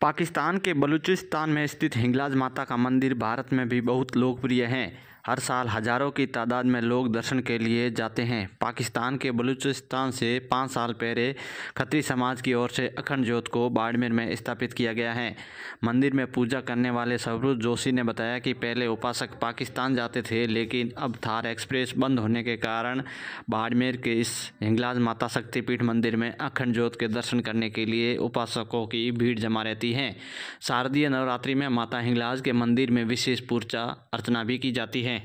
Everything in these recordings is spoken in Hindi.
पाकिस्तान के बलूचिस्तान में स्थित हिंगलाज माता का मंदिर भारत में भी बहुत लोकप्रिय है। हर साल हज़ारों की तादाद में लोग दर्शन के लिए जाते हैं। पाकिस्तान के बलूचिस्तान से पाँच साल पहले खत्री समाज की ओर से अखंड ज्योत को बाड़मेर में स्थापित किया गया है। मंदिर में पूजा करने वाले सबरूज जोशी ने बताया कि पहले उपासक पाकिस्तान जाते थे, लेकिन अब थार एक्सप्रेस बंद होने के कारण बाड़मेर के इस हिंगलाज माता शक्तिपीठ मंदिर में अखंड ज्योत के दर्शन करने के लिए उपासकों की भीड़ जमा रहती है। शारदीय नवरात्रि में माता हिंगलाज के मंदिर में विशेष पूजा, अर्चना भी की जाती है।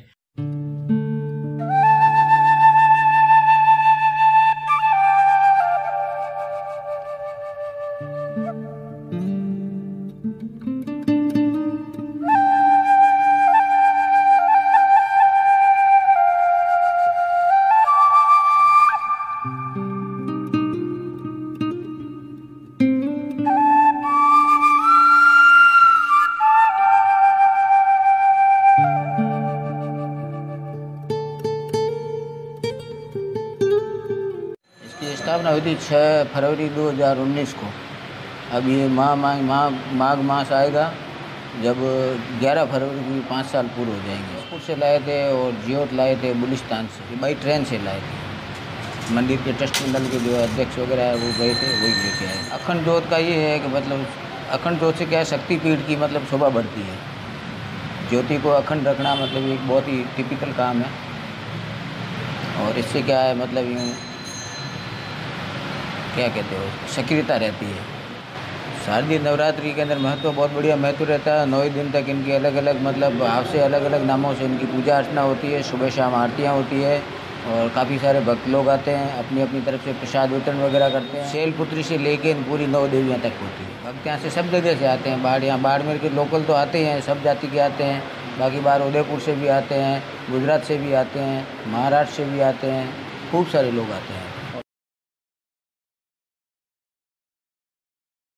स्थापना हुई थी छः फरवरी 2019 को अब ये माह माह माह माघ मास आएगा जब 11 फरवरी को पाँच साल पूरे हो जाएँगे जयपुर से लाए थे और जियोट लाए थे बुलिस्तान से बाई ट्रेन से लाए थे मंदिर के ट्रस्ट मंडल के जो अध्यक्ष वगैरह है वो गए थे वही लेके आए अखंड ज्योत का ये है कि मतलब अखंड जोत से क्या है शक्तिपीठ की मतलब शोभा बढ़ती है ज्योति को अखंड रखना मतलब एक बहुत ही टिपिकल काम है और इससे क्या है मतलब यूँ क्या कहते हो? सक्रियता रहती है। शारदीय नवरात्रि के अंदर महत्व बहुत बढ़िया महत्व रहता है। नौ दिन तक इनकी अलग अलग मतलब आपसे अलग अलग नामों से इनकी पूजा अर्चना होती है। सुबह शाम आरतियाँ होती है और काफ़ी सारे भक्त लोग आते हैं अपनी अपनी तरफ़ से प्रसाद वितरण वगैरह करते हैं। शैलपुत्री से लेके इन पूरी नौ देवियाँ तक होती है। भक्त यहाँ से सब जगह से आते हैं। बाढ़, यहाँ बाड़मेर के लोकल तो आते ही, सब जाति के आते हैं। बाकी बाहर उदयपुर से भी आते हैं, गुजरात से भी आते हैं, महाराष्ट्र से भी आते हैं, खूब सारे लोग आते हैं।